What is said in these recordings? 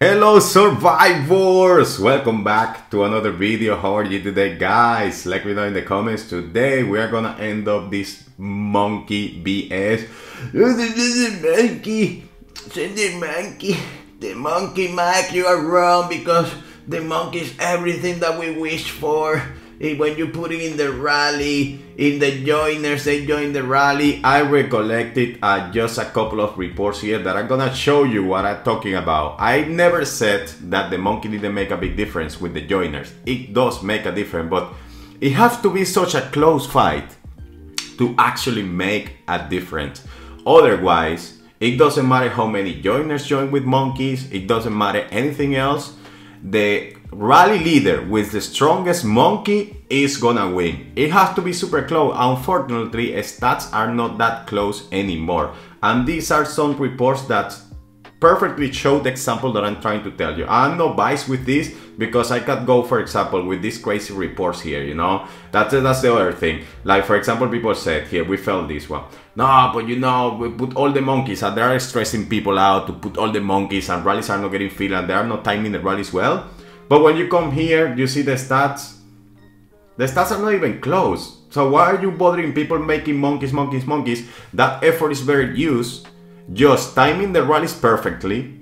Hello survivors! Welcome back to another video. How are you today guys? Let me know in the comments. Today we are gonna end up this monkey BS. This is the monkey! Send the monkey! The monkey Mike, you are wrong because the monkey is everything that we wish for. When you put it in the rally, in the joiners, they join the rally. I recollected uh, just a couple of reports here that I'm gonna show you what I'm talking about. I never said that the monkey didn't make a big difference with the joiners. It does make a difference, but it has to be such a close fight to actually make a difference. Otherwise, it doesn't matter how many joiners join with monkeys, it doesn't matter anything else. The rally leader with the strongest monkey is gonna win. It has to be super close. Unfortunately, stats are not that close anymore. And these are some reports that perfectly show the example that I'm trying to tell you. I'm not biased with this because I could go, for example, with these crazy reports here, you know? That's, that's the other thing. Like, for example, people said, here, we felt this one. No, but you know, we put all the monkeys and they are stressing people out to put all the monkeys and rallies are not getting filled and they are not timing the rallies well. But when you come here, you see the stats. The stats are not even close. So why are you bothering people making monkeys, monkeys, monkeys? That effort is very used. Just timing the rallies perfectly,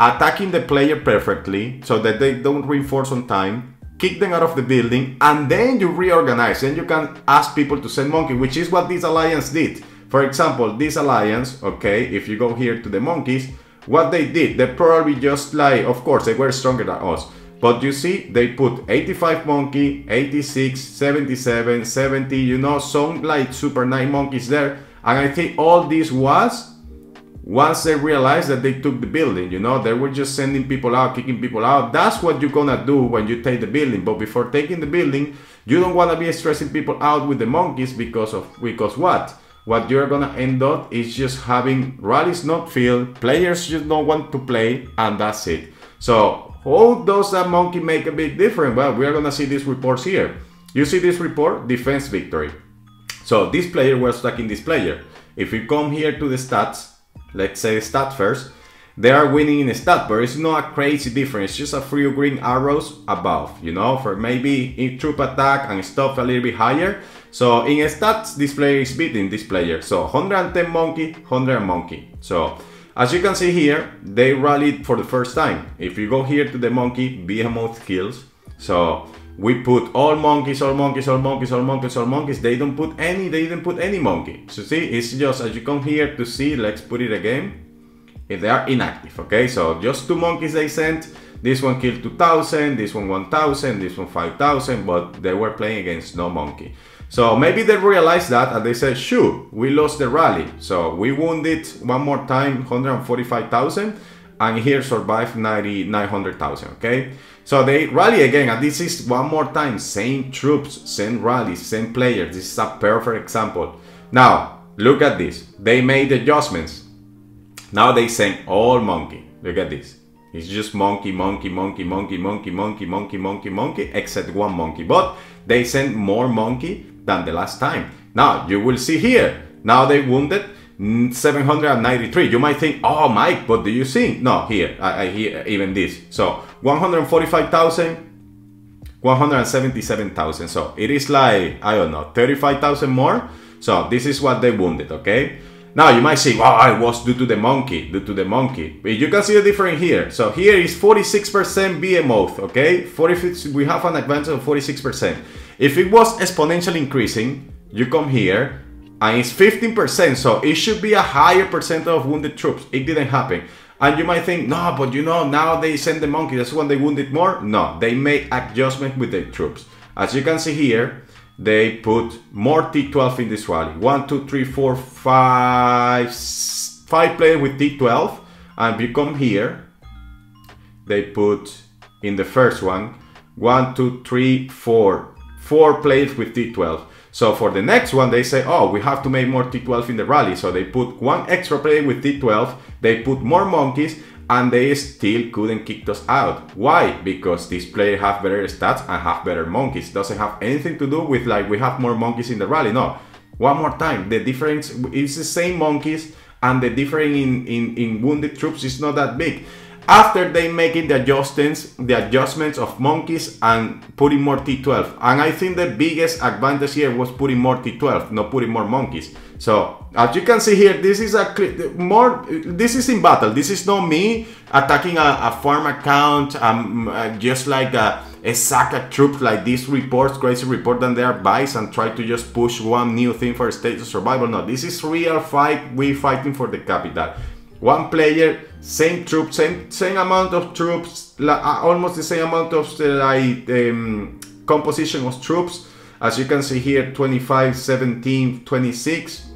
attacking the player perfectly so that they don't reinforce on time, kick them out of the building, and then you reorganize. Then you can ask people to send monkey, which is what this alliance did. For example, this alliance, okay, if you go here to the monkeys, what they did, they probably just like, of course, they were stronger than us. But you see, they put 85 monkey, 86, 77, 70, you know, some like super nice monkeys there. And I think all this was once they realized that they took the building, you know, they were just sending people out, kicking people out. That's what you're gonna do when you take the building. But before taking the building, you don't wanna be stressing people out with the monkeys because of because what? What you're gonna end up is just having rallies not filled, players just don't want to play, and that's it. So how does that monkey make a big difference? Well, we are gonna see these reports here. You see this report, defense victory. So this player was attacking this player. If we come here to the stats, let's say stat first, they are winning in stat, but it's not a crazy difference. It's just a few green arrows above, you know, for maybe in troop attack and stuff a little bit higher. So in stats, this player is beating this player. So 110 monkey, 100 monkey. So as you can see here, they rallied for the first time. If you go here to the monkey, behemoth kills. So we put all monkeys, all monkeys, all monkeys, all monkeys, all monkeys. They don't put any, they didn't put any monkey. So see, it's just as you come here to see, let's put it again. They are inactive, okay? So just two monkeys they sent. This one killed 2000, this one 1000, this one 5000, but they were playing against no monkey. So maybe they realized that and they said, shoot, we lost the rally. So we wounded one more time 145,000 and here survived 90, 900,000, okay? So they rally again, and this is one more time, same troops, same rallies, same players. This is a perfect example. Now, look at this. They made adjustments. Now they send all monkey. Look at this. It's just monkey, monkey, monkey, monkey, monkey, monkey, monkey, monkey, monkey, except one monkey. But they sent more monkey than the last time. Now, you will see here. Now they wounded mm, 793. You might think, oh, Mike, but do you see? No, here, I, I hear even this. So 145,000, 177,000. So it is like, I don't know, 35,000 more. So this is what they wounded, okay? Now you might say, oh, it was due to the monkey, due to the monkey. But you can see the difference here. So here is 46% behemoth, okay? 46, we have an advantage of 46%. If it was exponentially increasing, you come here and it's 15%, so it should be a higher percent of wounded troops. It didn't happen. And you might think, no, but you know, now they send the monkey, that's when they wounded more. No, they made adjustment with the troops. As you can see here, they put more T12 in this rally. One, two, three, four, five, five players with T12. And you come here, they put in the first one, one, two, three, four, four players with T12. So for the next one, they say, oh, we have to make more T12 in the rally. So they put one extra player with T12, they put more monkeys, and they still couldn't kick us out. Why? Because this player have better stats and have better monkeys. Doesn't have anything to do with like we have more monkeys in the rally. No. One more time, the difference is the same monkeys and the difference in, in, in wounded troops is not that big. After they making the adjustments, the adjustments of monkeys and putting more T12. And I think the biggest advantage here was putting more T12, not putting more monkeys. So as you can see here, this is a more. This is in battle. This is not me attacking a, a farm account. Um, uh, just like a, a sack of troops like these reports, crazy report, and they are buys and try to just push one new thing for state of survival. No, this is real fight. We fighting for the capital. One player, same troops, same same amount of troops, uh, almost the same amount of uh, like um, composition of troops. As you can see here, 25, 17, 26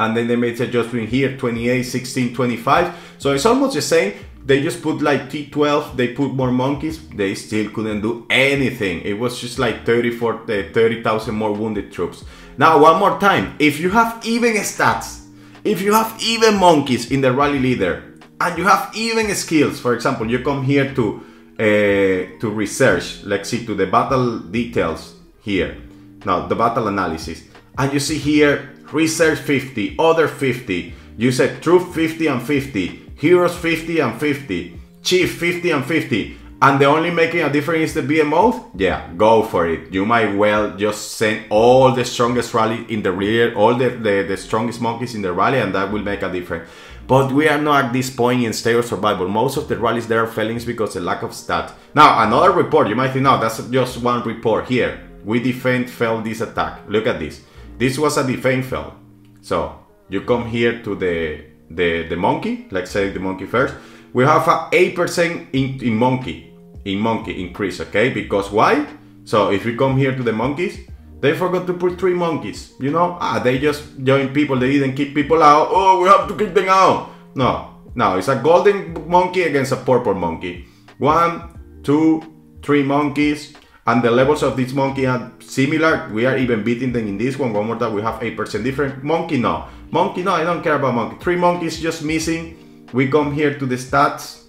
and then they made the adjustment here 28 16 25 so it's almost the same. They just put like t12 they put more monkeys. They still couldn't do anything. It was just like 30 for 30,000 more wounded troops. Now one more time. If you have even stats if you have even monkeys in the rally leader and you have even skills for example you come here to uh, to research let's see to the battle details here now the battle analysis and you see here Research 50, Other 50. You said Truth 50 and 50. Heroes 50 and 50. Chief 50 and 50. And the only making a difference is the behemoth? Yeah, go for it. You might well just send all the strongest rally in the rear, all the, the, the strongest monkeys in the rally, and that will make a difference. But we are not at this point in state of survival. Most of the rallies there are failings because of lack of stat. Now, another report, you might think, no, that's just one report here. We defend failed this attack. Look at this. This was a defend fail. So you come here to the, the, the monkey, let's say the monkey first. We have a 8% in, in monkey, in monkey increase, okay? Because why? So if we come here to the monkeys, they forgot to put three monkeys, you know? Ah, they just join people, they didn't kick people out. Oh, we have to kick them out. No, no, it's a golden monkey against a purple monkey. One, two, three monkeys, and the levels of this monkey are similar. We are even beating them in this one. One more time, we have 8% different. Monkey, no. Monkey, no, I don't care about monkey. Three monkeys just missing. We come here to the stats.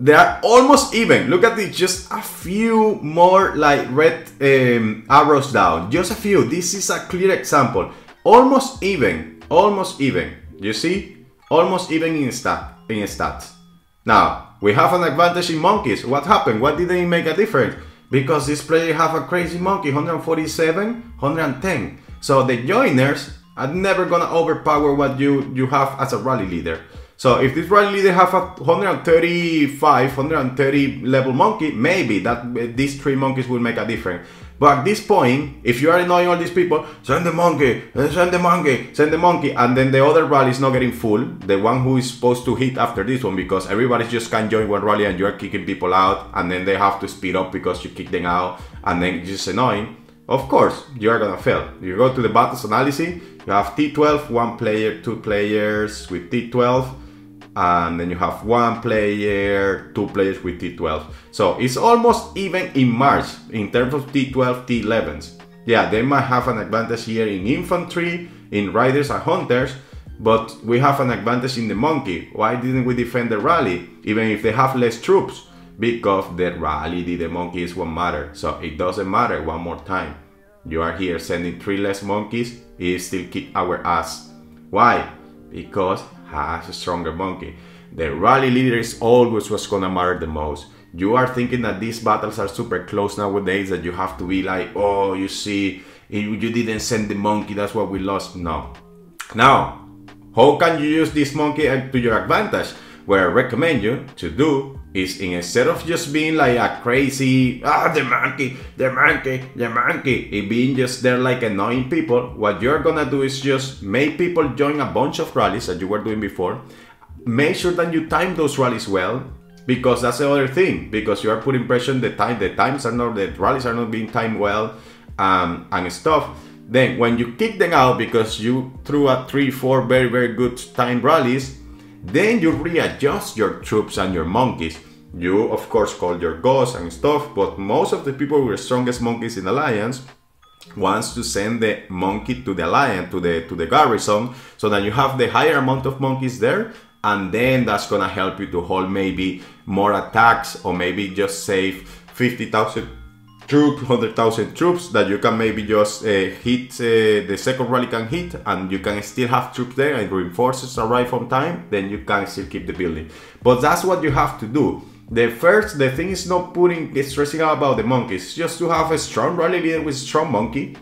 They are almost even. Look at this, just a few more like red um, arrows down. Just a few. This is a clear example. Almost even. Almost even. You see? Almost even in stat in stats. Now, we have an advantage in monkeys. What happened? What did they make a difference? Because this player have a crazy monkey, 147, 110. So the joiners are never gonna overpower what you, you have as a rally leader. So if this rally leader have a 135, 130 level monkey, maybe that these three monkeys will make a difference. But at this point, if you are annoying all these people, send the monkey, eh, send the monkey, send the monkey, and then the other rally is not getting full, the one who is supposed to hit after this one, because everybody just can join one rally and you are kicking people out, and then they have to speed up because you kick them out, and then it's just annoying. Of course, you are gonna fail. You go to the battles analysis, you have T12, one player, two players with T12, and then you have one player, two players with T12. So it's almost even in March in terms of T12, T11s. Yeah, they might have an advantage here in infantry, in riders and hunters, but we have an advantage in the monkey. Why didn't we defend the rally, even if they have less troops? Because the rally the monkeys won't matter. So it doesn't matter one more time. You are here sending three less monkeys, it still kick our ass. Why? Because has a stronger monkey. The rally leader is always what's gonna matter the most. You are thinking that these battles are super close nowadays, that you have to be like, oh, you see, you didn't send the monkey, that's what we lost. No. Now, how can you use this monkey to your advantage? What I recommend you to do is instead of just being like a crazy ah the monkey the monkey the monkey it being just there like annoying people what you're gonna do is just make people join a bunch of rallies that you were doing before. Make sure that you time those rallies well because that's the other thing because you are putting pressure on the time the times are not the rallies are not being timed well um, and stuff. Then when you kick them out because you threw a three four very very good time rallies then you readjust your troops and your monkeys. You, of course, call your ghosts and stuff, but most of the people with the strongest monkeys in Alliance wants to send the monkey to the alliance to the to the garrison so that you have the higher amount of monkeys there and then that's gonna help you to hold maybe more attacks or maybe just save 50,000 troops, 100,000 troops that you can maybe just uh, hit, uh, the second rally can hit and you can still have troops there and reinforces arrive on time, then you can still keep the building. But that's what you have to do. The first, the thing is not putting, stressing out about the monkeys, just to have a strong rally leader with a strong monkey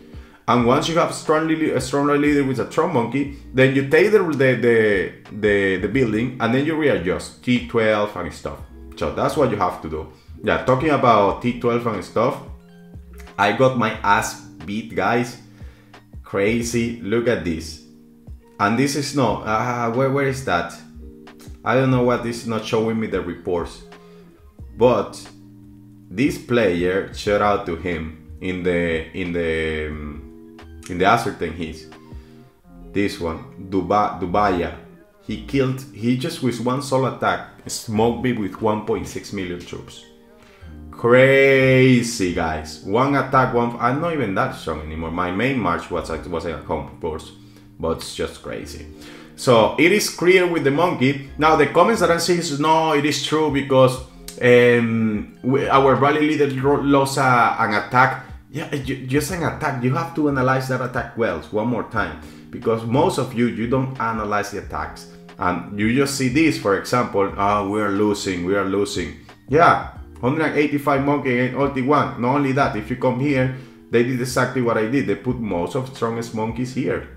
and once you have a strong, a strong leader with a strong monkey, then you take the, the, the, the building and then you readjust T12 and stuff. So that's what you have to do. Yeah, talking about T12 and stuff, I got my ass beat, guys. Crazy. Look at this. And this is not, uh, where, where is that? I don't know what this is not showing me the reports. But this player, shout out to him in the, in the, in the ascertain he's this one, Duba, Dubaya. He killed, he just with one solo attack smoked me with 1.6 million troops. Crazy guys. One attack, one. I'm not even that strong anymore. My main march was was a comp course, but it's just crazy. So it is clear with the monkey. Now the comments that I'm seeing is no, it is true because um, we, our rally leader lost an attack yeah, just an attack. You have to analyze that attack well one more time because most of you you don't analyze the attacks and you just see this. For example, oh, we are losing, we are losing. Yeah, 185 monkey against ulti one. Not only that, if you come here, they did exactly what I did. They put most of strongest monkeys here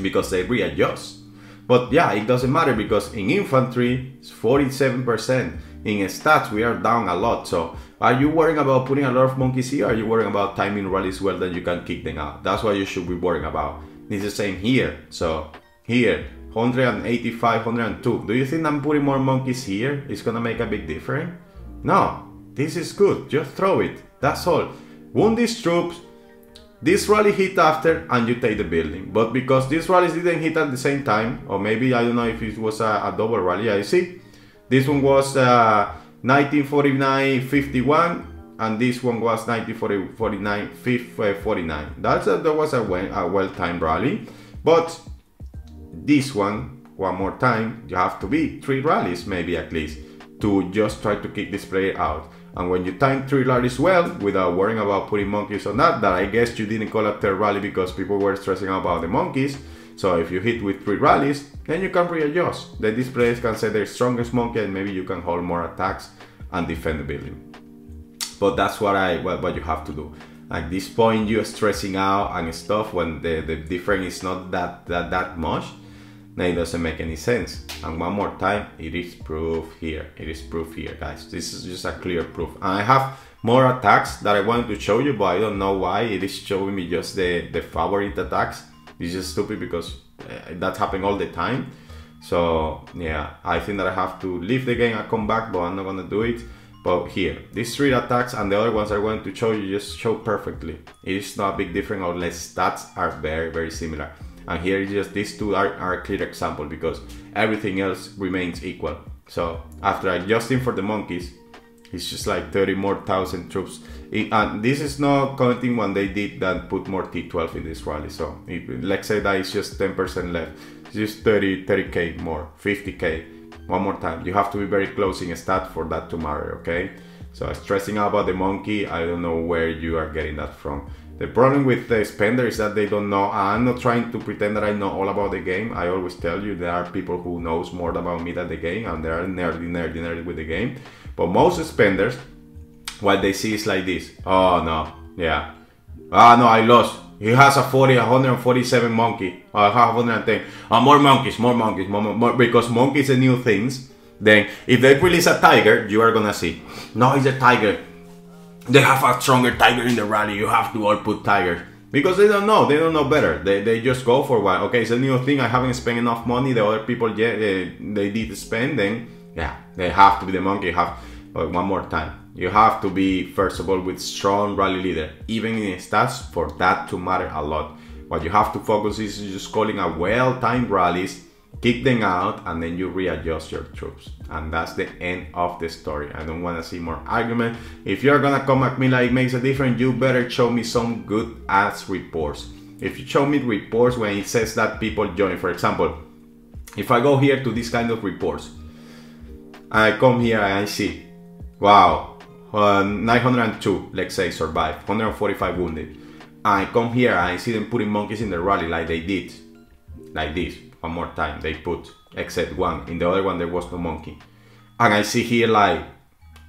because they readjust. But yeah, it doesn't matter because in infantry it's 47%. In stats we are down a lot. So are you worrying about putting a lot of monkeys here? Are you worrying about timing rallies well that you can kick them out? That's what you should be worrying about. It's the same here. So here, 185, 102. Do you think I'm putting more monkeys here? It's gonna make a big difference? No, this is good. Just throw it. That's all. Wound these troops. This rally hit after and you take the building. But because these rallies didn't hit at the same time, or maybe I don't know if it was a, a double rally, I see. This one was uh, 1949-51 and this one was 1949-49. Uh, That's a, that was a, well, a well-timed rally, but this one, one more time, you have to be three rallies maybe at least to just try to kick this player out. And when you time three rallies well, without worrying about putting monkeys on that, that I guess you didn't call a third rally because people were stressing about the monkeys. So if you hit with three rallies, then you can readjust. The displays can set their strongest monkey and maybe you can hold more attacks and defend the building. But that's what I what, what you have to do. At this point you're stressing out and stuff when the, the difference is not that, that that much, then it doesn't make any sense. And one more time, it is proof here. It is proof here, guys. This is just a clear proof. And I have more attacks that I wanted to show you, but I don't know why it is showing me just the, the favorite attacks. It's just stupid because uh, that's happening all the time. So yeah, I think that I have to leave the game and come back, but I'm not gonna do it. But here, these three attacks and the other ones I wanted to show you just show perfectly. It is not a big difference unless stats are very, very similar. And here is just these two are, are a clear example because everything else remains equal. So after adjusting for the monkeys, it's just like 30 more thousand troops. It, and this is not counting when they did that put more T12 in this rally. So it, let's say that it's just 10% left. It's just 30, 30k more, 50k. One more time, you have to be very close in a stat for that to matter, okay? So stressing out about the monkey, I don't know where you are getting that from. The problem with the spender is that they don't know. I'm not trying to pretend that I know all about the game. I always tell you there are people who knows more about me than the game and they are nerdy, nerdy, nerdy with the game. But most spenders, what they see is like this. Oh no, yeah. Ah no, I lost. He has a 40, 147 monkey. I have 110. Uh, more monkeys, more monkeys, more, more, because monkeys are new things. Then if they release a tiger, you are gonna see. No, it's a tiger they have a stronger tiger in the rally. You have to all put tigers because they don't know. They don't know better. They, they just go for one. Okay, it's a new thing. I haven't spent enough money. The other people, yeah, they, they did spend. Then yeah, they have to be the monkey. Have uh, one more time. You have to be first of all with strong rally leader, even in stats for that to matter a lot. What you have to focus is just calling a well-timed rallies kick them out, and then you readjust your troops. And that's the end of the story. I don't want to see more argument. If you're gonna come at me like it makes a difference, you better show me some good ass reports. If you show me reports when it says that people join, for example, if I go here to this kind of reports, I come here and I see, wow, uh, 902, let's say, survived, 145 wounded. I come here and I see them putting monkeys in the rally like they did, like this. One more time, they put except one. In the other one, there was no monkey. And I see here like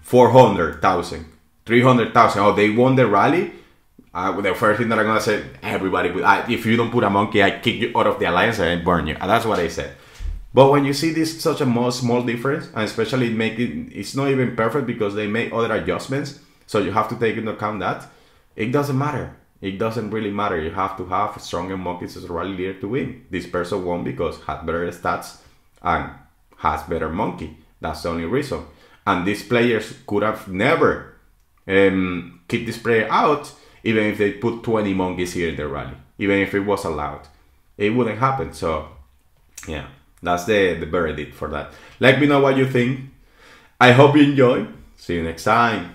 400,000, 300,000. Oh, they won the rally. Uh, the first thing that I'm gonna say, everybody, if you don't put a monkey, I kick you out of the alliance and I burn you. And that's what I said. But when you see this such a small, difference, and especially making it, it's not even perfect because they made other adjustments, so you have to take into account that it doesn't matter. It doesn't really matter. You have to have a stronger monkeys as a rally leader to win. This person won because had better stats and has better monkey. That's the only reason. And these players could have never um, keep this player out even if they put 20 monkeys here in the rally, even if it was allowed. It wouldn't happen. So, yeah. That's the, the verdict for that. Let me know what you think. I hope you enjoy. See you next time.